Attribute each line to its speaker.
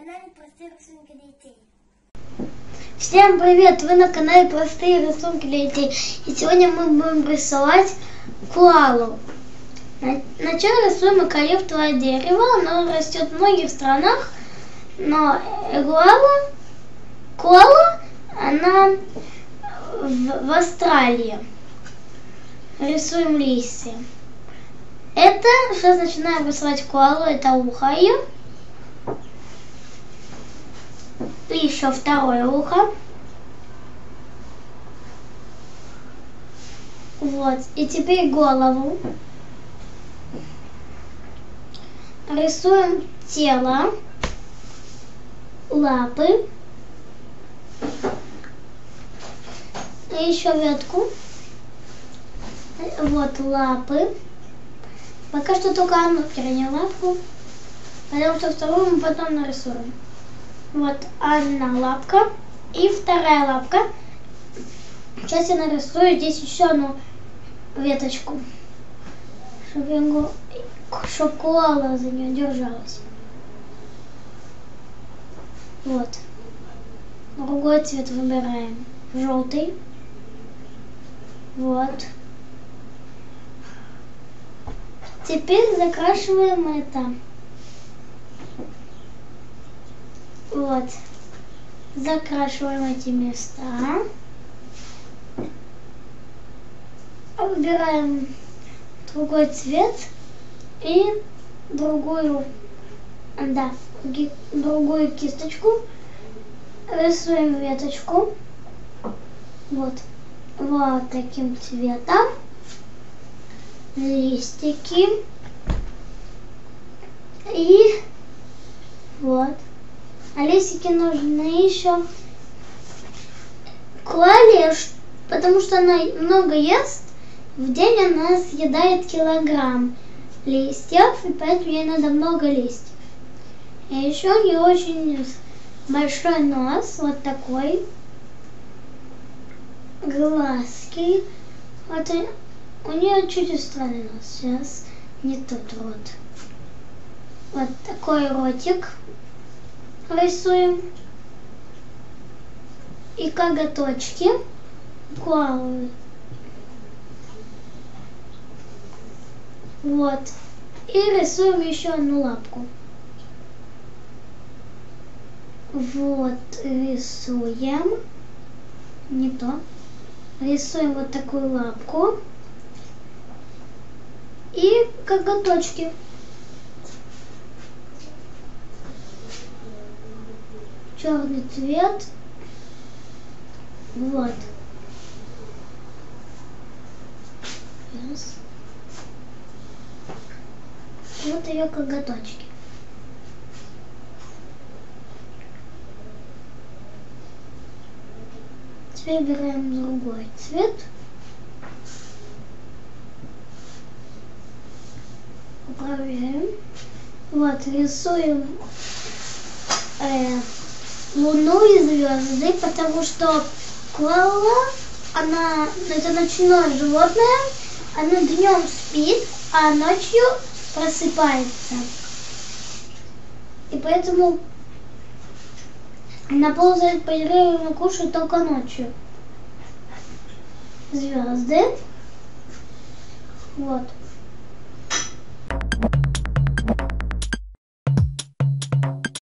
Speaker 1: канале Простые рисунки для детей.
Speaker 2: Всем привет! Вы на канале Простые рисунки для детей. И сегодня мы будем рисовать куалу. Сначала рисуем эвкалиптовое дерево. Оно растет в многих странах. Но куала, куала она в, в Австралии. Рисуем листья. Это, сейчас начинаем рисовать куалу, это ухо ее. И еще второе ухо. Вот. И теперь голову. Рисуем тело, лапы. И еще ветку. Вот лапы. Пока что только одну переднюю лапку. Потому что вторую мы потом нарисуем. Вот одна лапка и вторая лапка. Сейчас я нарисую здесь еще одну веточку, чтобы, его, за нее держалась. Вот. Другой цвет выбираем. Желтый. Вот. Теперь закрашиваем это. Вот. Закрашиваем эти места. Выбираем другой цвет и другую, да, другую кисточку. Рисуем веточку. Вот. Вот таким цветом. Листики. И. А листики нужны еще Клаве, потому что она много ест. В день она съедает килограмм листьев, и поэтому ей надо много листьев. И еще у нее очень большой нос, вот такой. Глазки. Вот у нее чуть странный нос. Сейчас не тот рот. Вот такой ротик рисуем. И коготочки коалы. Вот. И рисуем еще одну лапку. Вот, рисуем. Не то. Рисуем вот такую лапку. И коготочки. Черный цвет. Вот. Раз. Вот ее коготочки. Теперь берем другой цвет. Управляем. Вот, рисуем э, Луну и звезды, потому что коала, она, это ночное животное, она днем спит, а ночью просыпается. И поэтому она ползает по деревьям и кушает только ночью. Звезды. Вот.